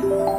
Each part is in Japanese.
Hmm.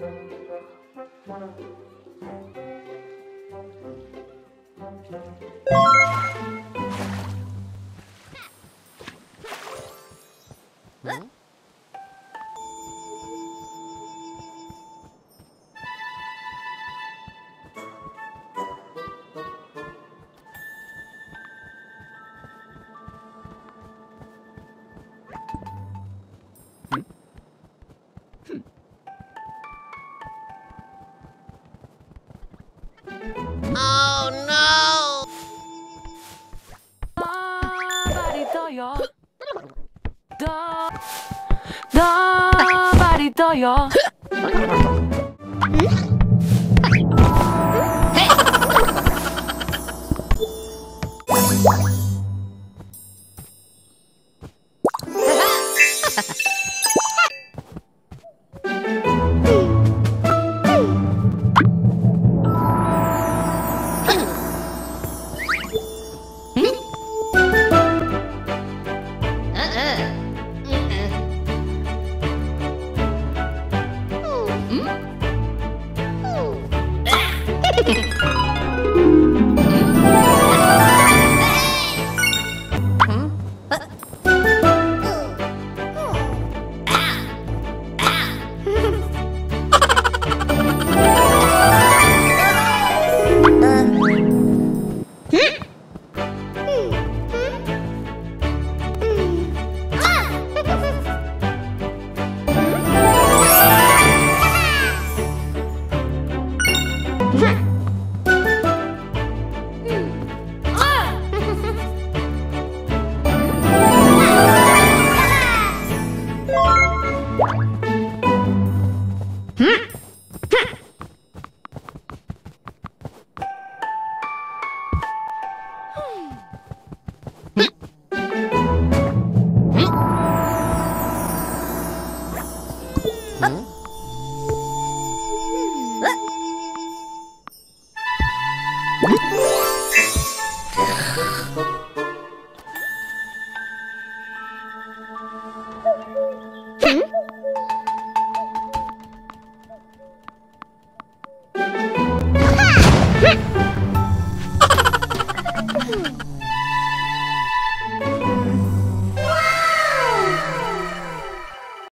응? 떠요. 더 너발이 떠요. なるほど。What?